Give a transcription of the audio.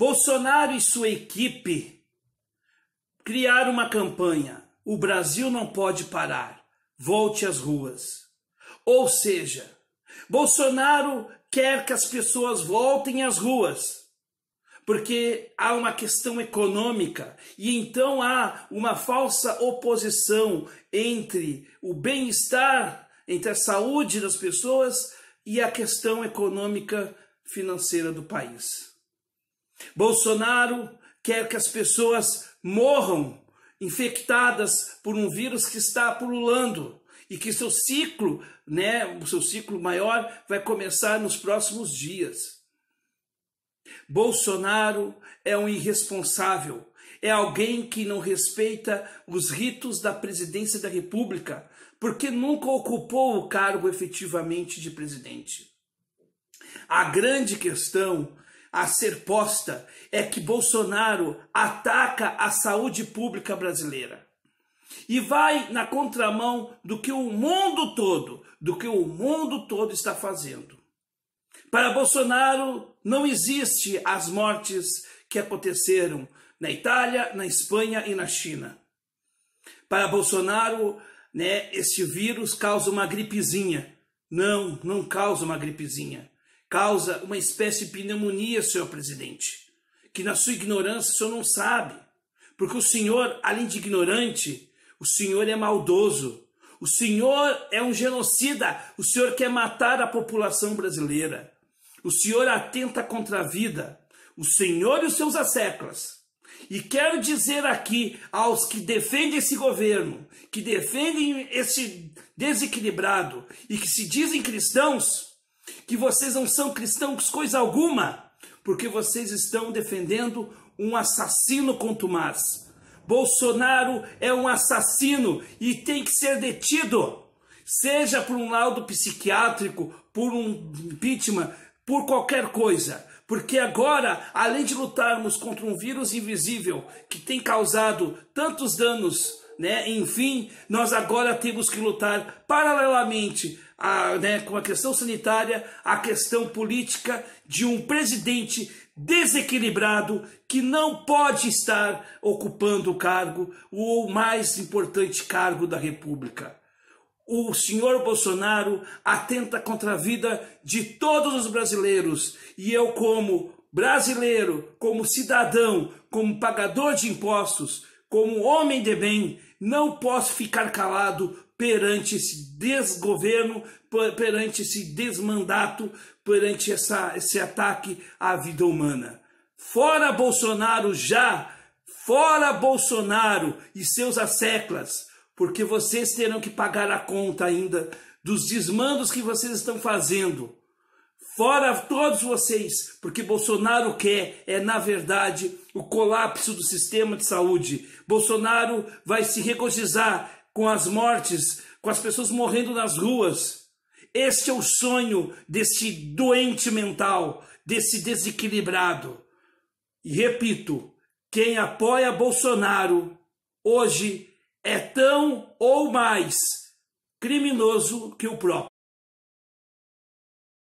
Bolsonaro e sua equipe criaram uma campanha: o Brasil não pode parar, volte às ruas. Ou seja, Bolsonaro quer que as pessoas voltem às ruas, porque há uma questão econômica e então há uma falsa oposição entre o bem-estar, entre a saúde das pessoas e a questão econômica financeira do país. Bolsonaro quer que as pessoas morram infectadas por um vírus que está pululando e que seu ciclo, né, o seu ciclo maior vai começar nos próximos dias. Bolsonaro é um irresponsável, é alguém que não respeita os ritos da presidência da República, porque nunca ocupou o cargo efetivamente de presidente. A grande questão a ser posta é que Bolsonaro ataca a saúde pública brasileira e vai na contramão do que o mundo todo, do que o mundo todo está fazendo. Para Bolsonaro não existe as mortes que aconteceram na Itália, na Espanha e na China. Para Bolsonaro, né, esse vírus causa uma gripezinha. Não, não causa uma gripezinha. Causa uma espécie de pneumonia, senhor presidente, que na sua ignorância o senhor não sabe. Porque o senhor, além de ignorante, o senhor é maldoso. O senhor é um genocida. O senhor quer matar a população brasileira. O senhor atenta contra a vida. O senhor e os seus asseclas e quero dizer aqui aos que defendem esse governo, que defendem esse desequilibrado e que se dizem cristãos, que vocês não são cristãos coisa alguma, porque vocês estão defendendo um assassino contumaz. Bolsonaro é um assassino e tem que ser detido, seja por um laudo psiquiátrico, por um impeachment, por qualquer coisa. Porque agora, além de lutarmos contra um vírus invisível que tem causado tantos danos, né, enfim, nós agora temos que lutar paralelamente a, né, com a questão sanitária, a questão política de um presidente desequilibrado que não pode estar ocupando o cargo, o mais importante cargo da República o senhor Bolsonaro atenta contra a vida de todos os brasileiros. E eu, como brasileiro, como cidadão, como pagador de impostos, como homem de bem, não posso ficar calado perante esse desgoverno, perante esse desmandato, perante essa, esse ataque à vida humana. Fora Bolsonaro já! Fora Bolsonaro e seus asseclas! porque vocês terão que pagar a conta ainda dos desmandos que vocês estão fazendo. Fora todos vocês, porque Bolsonaro quer, é na verdade, o colapso do sistema de saúde. Bolsonaro vai se regozijar com as mortes, com as pessoas morrendo nas ruas. Este é o sonho desse doente mental, desse desequilibrado. E repito, quem apoia Bolsonaro hoje é tão ou mais criminoso que o próprio.